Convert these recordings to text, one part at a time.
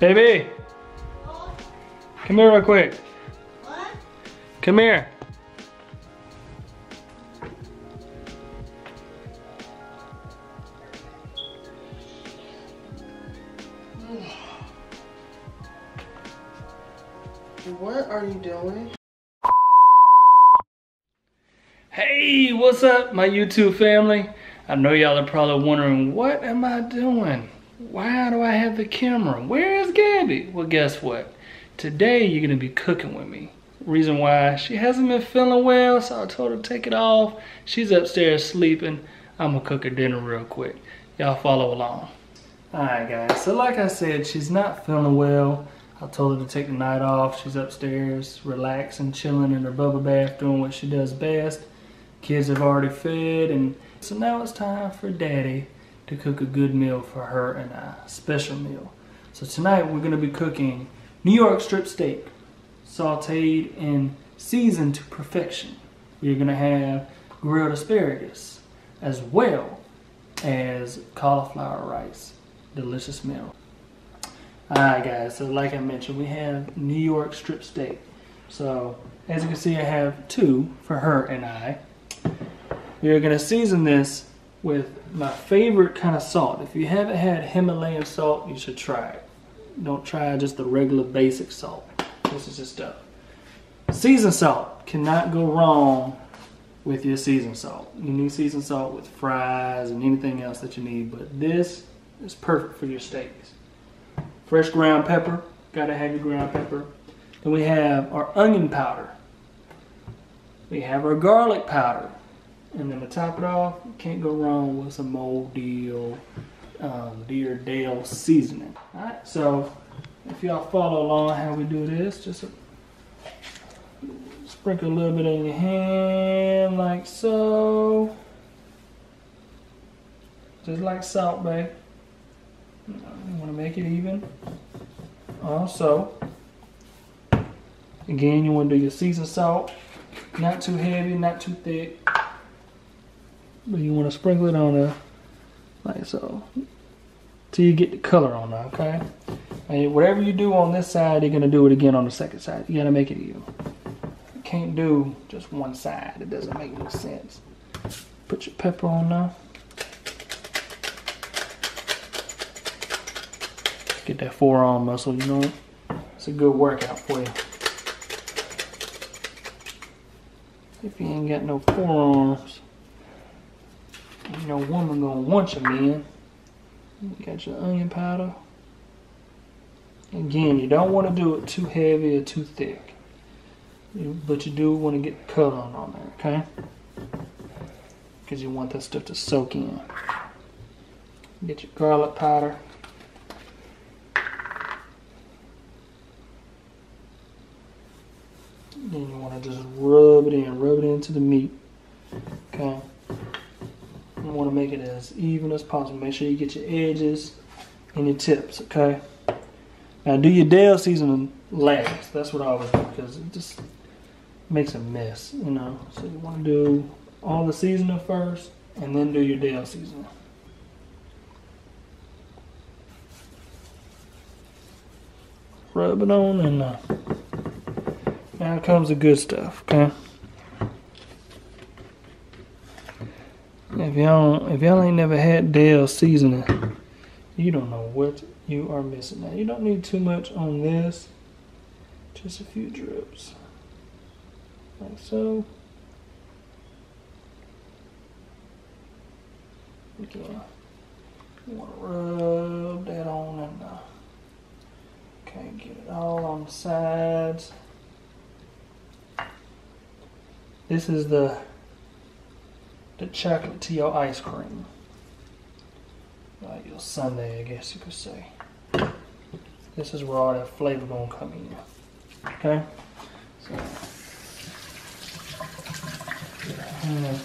Baby, come here real quick. What? Come here. What are you doing? Hey, what's up, my YouTube family? I know y'all are probably wondering, what am I doing? Why do I have the camera? Where is Gabby? Well, guess what? Today, you're gonna be cooking with me. Reason why, she hasn't been feeling well, so I told her to take it off. She's upstairs sleeping. I'm gonna cook her dinner real quick. Y'all follow along. Alright guys, so like I said, she's not feeling well. I told her to take the night off. She's upstairs, relaxing, chilling in her bubble bath, doing what she does best. Kids have already fed, and so now it's time for Daddy to cook a good meal for her and I, special meal. So tonight we're gonna be cooking New York strip steak, sauteed and seasoned to perfection. We're gonna have grilled asparagus, as well as cauliflower rice. Delicious meal. Alright guys, so like I mentioned, we have New York strip steak. So as you can see, I have two for her and I. We're gonna season this with my favorite kind of salt. If you haven't had Himalayan salt, you should try it. Don't try just the regular basic salt. This is just stuff. Seasoned salt cannot go wrong with your seasoned salt. You need seasoned salt with fries and anything else that you need, but this is perfect for your steaks. Fresh ground pepper, gotta have your ground pepper. Then we have our onion powder. We have our garlic powder. And then to top it off, can't go wrong with some old deal, um, Dear Dale seasoning. Alright, so if y'all follow along how we do this, just sprinkle a little bit in your hand like so. Just like Salt Bae. You want to make it even. Also, again, you want to do your seasoned salt. Not too heavy, not too thick. But you want to sprinkle it on there, like so. Till you get the color on there, okay? And whatever you do on this side, you're going to do it again on the second side. You got to make it even. You can't do just one side. It doesn't make no sense. Put your pepper on there. Get that forearm muscle, you know? It's a good workout for you. If you ain't got no forearms, no woman gonna want you, man. You got your onion powder. Again, you don't want to do it too heavy or too thick. You- But you do want to get the color on, on there, okay? Because you want that stuff to soak in. Get your garlic powder. Then you want to just rub it in, rub it into the meat. Okay. You want to make it as even as possible. Make sure you get your edges and your tips. Okay. Now do your Dale seasoning last. That's what I always do because it just makes a mess, you know. So you want to do all the seasoning first, and then do your Dale seasoning. Rub it on and. Uh, now comes the good stuff, okay? Y'all if y'all ain't never had Dale seasoning, you don't know what you are missing. Now you don't need too much on this. Just a few drips. Like so. Again. You want to rub that on and uh, okay, get it all on the sides. This is the the chocolate ice cream. Like your sundae, I guess you could say. This is where all that flavor gonna come in. Okay? So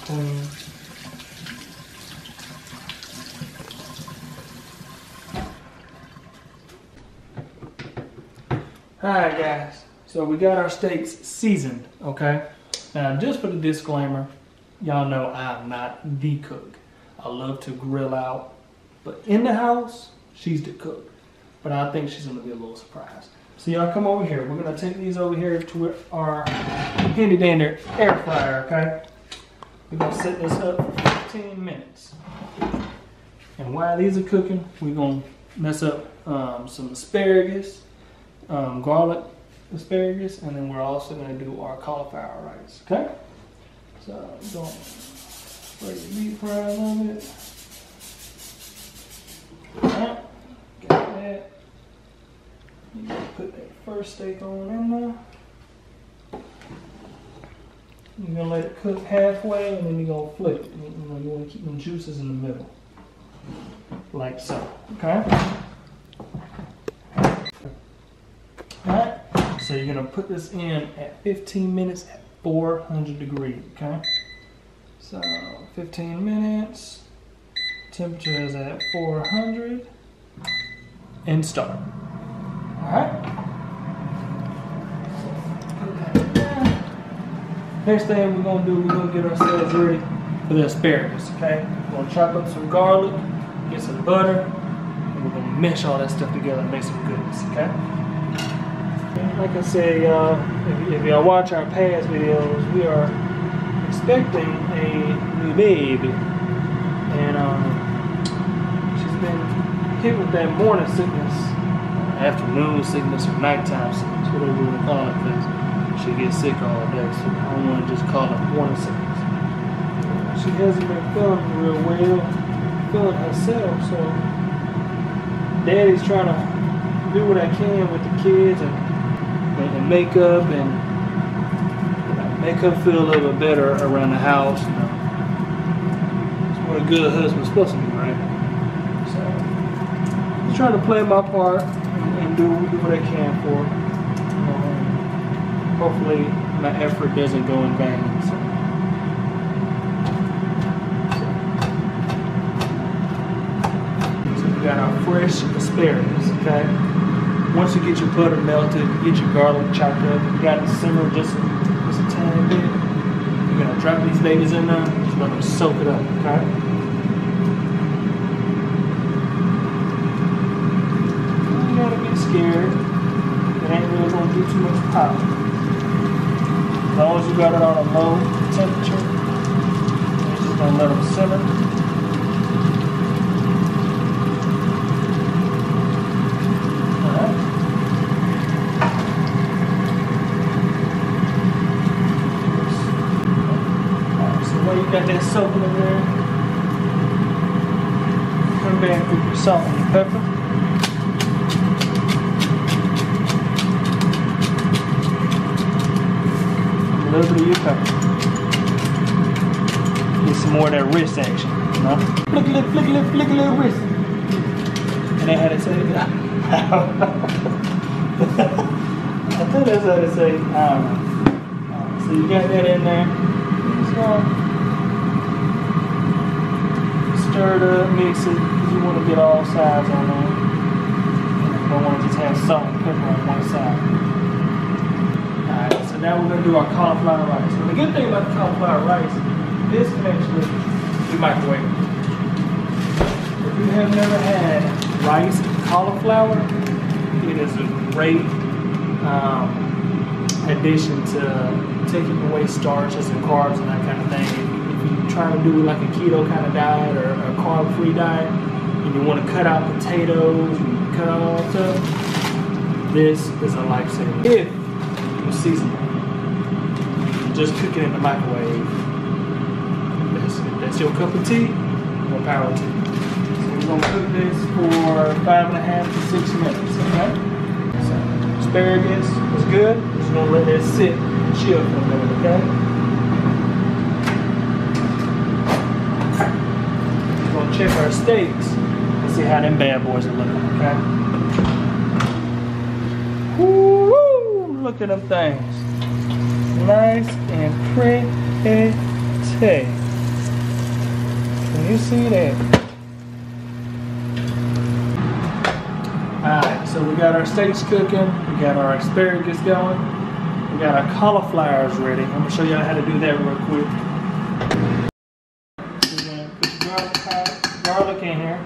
clean. Alright guys, so we got our steaks seasoned, okay? Now just for the disclaimer, y'all know I'm not the cook. I love to grill out, but in the house, she's the cook. but I think she's gonna be a little surprised. So y'all come over here. We're gonna take these over here to our handy dandy air fryer, okay? We're gonna set this up for 15 minutes. And while these are cooking, we're gonna mess up um, some asparagus, um, garlic asparagus, and then we're also gonna do our cauliflower rice, okay? So don't spray the meat fry a little bit. Got that. You gotta put that first steak on in there. You're gonna let it cook halfway and then you're gonna flip it. You know, you wanna keep them juices in the middle. Like so, okay? Alright, so you're gonna put this in at 15 minutes at 400 degrees, okay? So 15 minutes, temperature is at 400, and start. Alright? Next thing we're gonna do, we're gonna get ourselves ready for the asparagus, okay? We're gonna chop up some garlic, get some butter, and we're gonna mesh all that stuff together and make some goodness, okay? Like I said, y'all, uh, if, if y'all watch our past videos, we are expecting a new baby. And um, she's been hit with that morning sickness, afternoon sickness, or nighttime sickness, whatever you want to call it, because she gets sick all day. So I don't want to just call it morning sickness. She hasn't been feeling real well, feeling herself, so daddy's trying to do what I can with the kids and and, and make up and make her feel a little bit better around the house. You know. It's what a good husband's supposed to do, right? So just trying to play my part and, and do, do what I can for. Um, hopefully my effort doesn't go in vain. So. So we got our fresh asparagus, okay? Once you get your butter melted, you get your garlic chopped up, you got it simmer just, just a tiny bit. You're gonna drop these babies in there, just let them soak it up, okay? You gotta get scared. It ain't really gonna do too much pop. As long as you got it on a low temperature, you're just gonna let them simmer. Alright. Alright, so while you got that soaking in there, come back with your salt and pepper. A little bit of your pepper. Get some more of that wrist action, you know? Flick a little, flick little, flick little wrist. And they had to say, I think that's how they say, know. Uh, so you got that in there. Just gonna stir it mix it, because you want to get all sides on there. You don't want to just have salt and pepper on one side. Alright, so now we're going to do our cauliflower rice. And the good thing about the cauliflower rice, this can actually be microwave. If you have never had rice cauliflower, it is a great um, addition to taking away starches and carbs and that kind of thing. You're trying to do like a keto kind of diet or a carb-free diet, and you want to cut out potatoes and cut out all that stuff, this is a lifesaver. If you season it, just cook it in the microwave. That's, that's your cup of tea, more power you. So we're gonna cook this for five and a half to six minutes, okay? So asparagus is good. We're Just gonna let that sit and chill for a minute, okay? We're gonna check our steaks and see how them bad boys are looking, okay? Woo! Look at them things. Nice and pretty. Can you see that? Alright, so we got our steaks cooking, we got our asparagus going, we got our cauliflowers ready. I'm gonna show y'all how to do that real quick. We're gonna put the garlic, powder- garlic in here,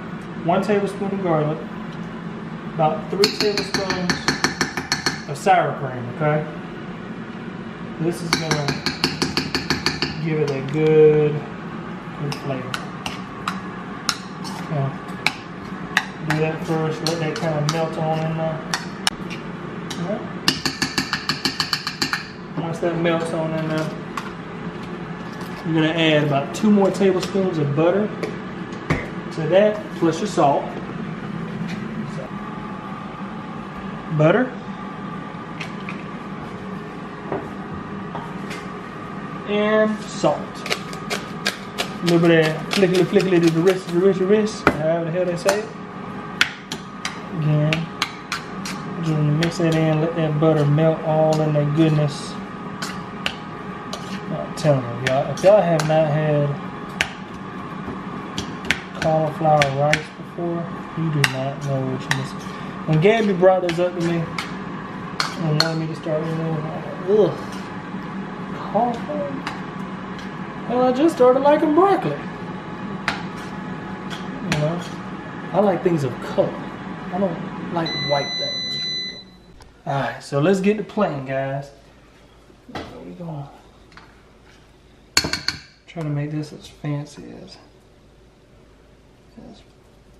one tablespoon of garlic. about three tablespoons of sour cream, okay? This is gonna give it a good, good flavor. Okay. Do that first, let that kind of melt on in there. Once that melts on in there, you're gonna add about two more tablespoons of butter to that, plus your salt. Butter. And salt. A little bit of flickly flickly to the wrist, the wrist, the wrist, however the hell they say it. Again. Mix that in, let that butter melt all in that goodness. I'm telling you, y'all, if y'all have not had cauliflower rice before, you do not know what you're missing. When Gabby brought this up to me and wanted me to start eating like, ugh, cauliflower? Well, I just started liking broccoli. You know, I like things of color. I don't like white things. All right, so let's get to playing, guys. So we gonna try to make this as fancy as as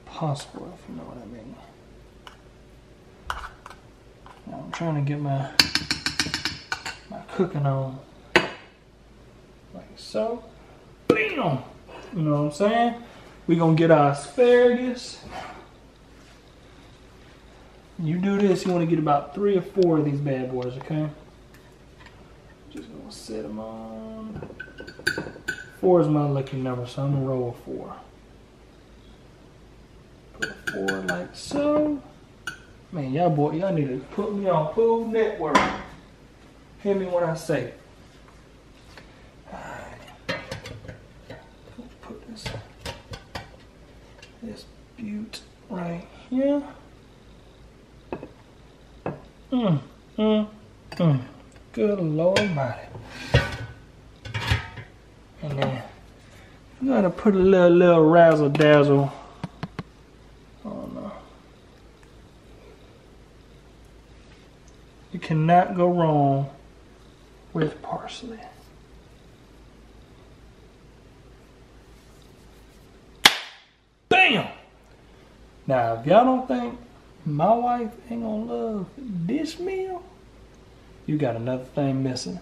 possible, if you know what I mean. Now I'm trying to get my my cooking on like so. Bam! You know what I'm saying? We're gonna get our asparagus. You do this, you wanna get about three or four of these bad boys, okay? Just gonna set them on. Four is my lucky number, so I'm gonna roll a four. Four like so. Man, y'all boy, y'all need to put me on Food Network. Hear me when I say. Put this this butte right here. Mm, mm, mm. Good Lord Almighty. And then I'm gonna put a little little razzle dazzle on uh, You cannot go wrong with parsley. Bam! Now, if y'all don't think my wife ain't gonna love this meal, you got another thing missing.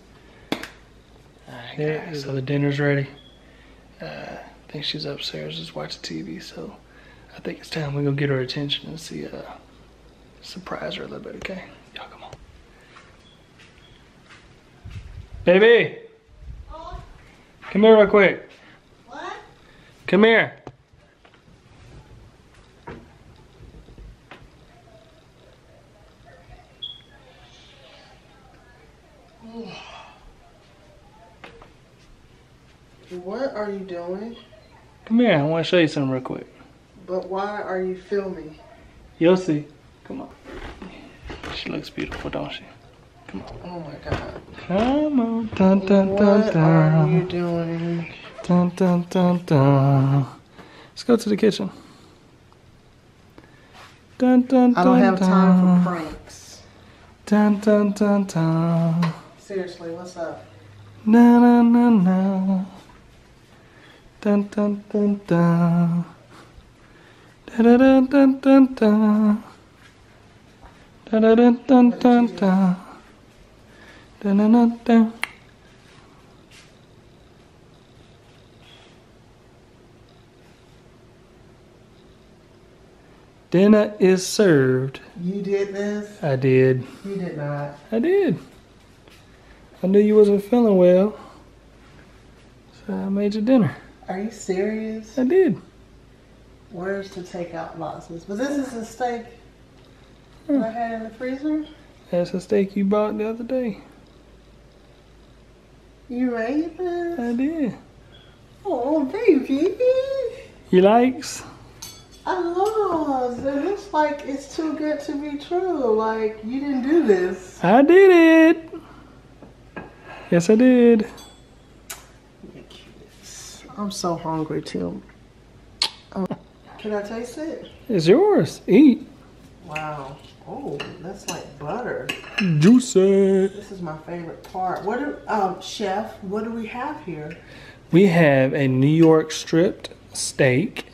Alright, guys, so the dinner's ready. Uh, I think she's upstairs just watching TV, so I think it's time we go get her attention and see, uh, surprise her a little bit, okay? Y'all come on. Baby! Come here real quick. What? Come here. What are you doing? Come here. I want to show you something real quick. But why are you filming? You'll see. Come on. She looks beautiful, don't she? Oh my god. Come on. Dun, dun, dun, What are you doing? Dun, dun, dun, dun. Let's go to the kitchen. Dun, dun, dun, I don't have time for pranks. Dun, dun, dun, dun. Seriously, what's up? Na na na na. Dun dun dun dun. Da da da dun dun dun. Da da dun dun dun dun. Da da dun dun. Dinner is served. You did this? I did. You did not. I did. I knew you wasn't feeling well. So I made you dinner. Are you serious? I did. Where's the takeout boxes? But this is the steak Hmm. I had in the freezer. That's a steak you bought the other day. You made this? I did. Oh, baby. You likes? I love it. looks like it's too good to be true. Like, you didn't do this. I did it. Yes, I did. I'm so hungry, too. Oh, can I taste it? It's yours. Eat. Wow. Oh, that's like butter. Juicy. This is my favorite part. What do, um, chef, what do we have here? We have a New York stripped steak,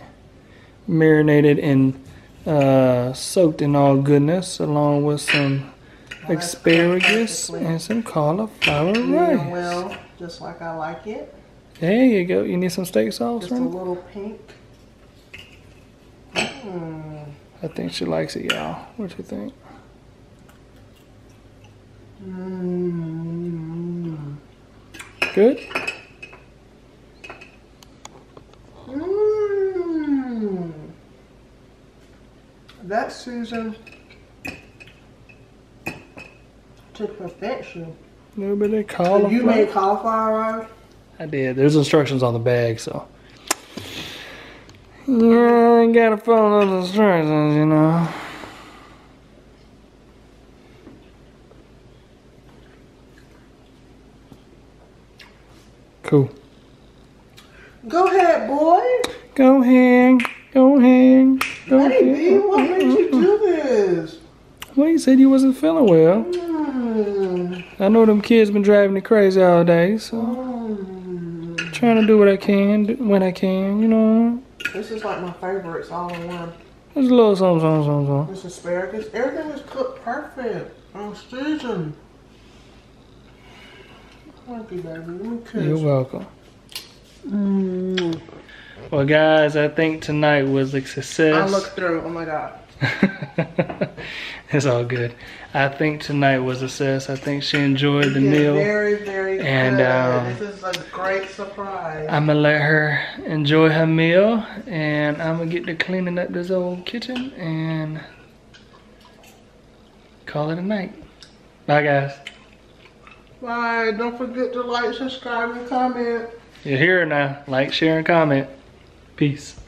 marinated and uh, soaked in all goodness, along with some Well, asparagus and some cauliflower rice. well, just like I like it. There you go. You need some steak sauce, Just a little pink. Mm. I think she likes it, y'all. What do you think? Mm. Good? Mm. That season to perfection. Bit So you made cauliflower? I did. There's instructions on the bag, so. Yeah, I gotta follow those instructions, you know. Cool. Go ahead, boy. Go ahead. Go ahead. Go Baby, ahead. what made you do this? Well, you said you wasn't feeling well. Mm. I know them kids been driving me crazy all day, so Mm. trying to do what I can when I can, you know. This is like my favorites all in one. There's a little something, something, something, something. This asparagus, everything is cooked perfect. On season. Thank you, baby. Let me kiss. You're welcome. Mm. Well, guys, I think tonight was a success. I looked through. Oh my god. it's all good. I think tonight was a success. I think she enjoyed the did meal. Very, very And, good. um, this is a great surprise. I'm gonna let her enjoy her meal, and I'm gonna get to cleaning up this old kitchen and call it a night. Bye, guys. Bye. Don't forget to like, subscribe, and comment. You're here now. Like, share, and comment. Peace.